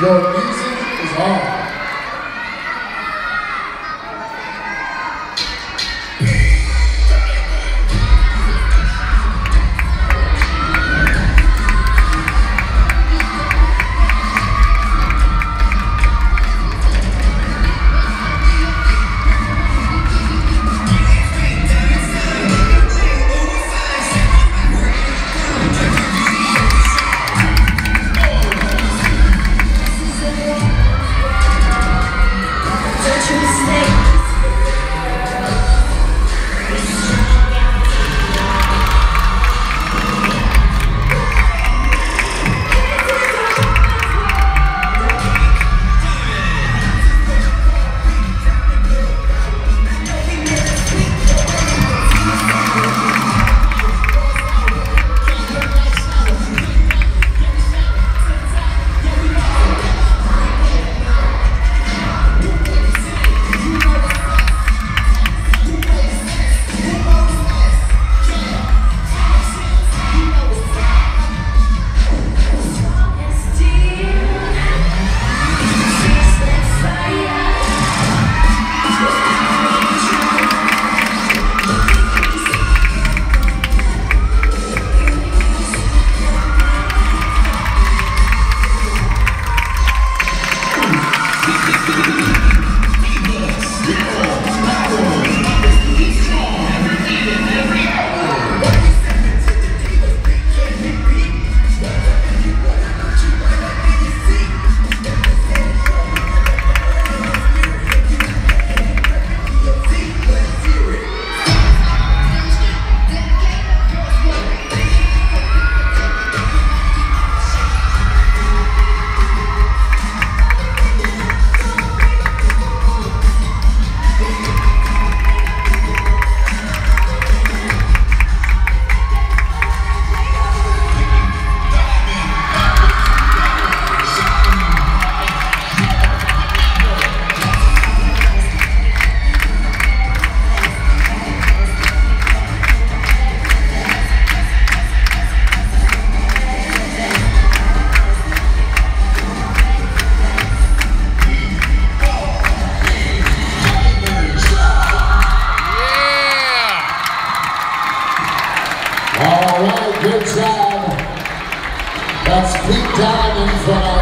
your music is on. Let's keep diving for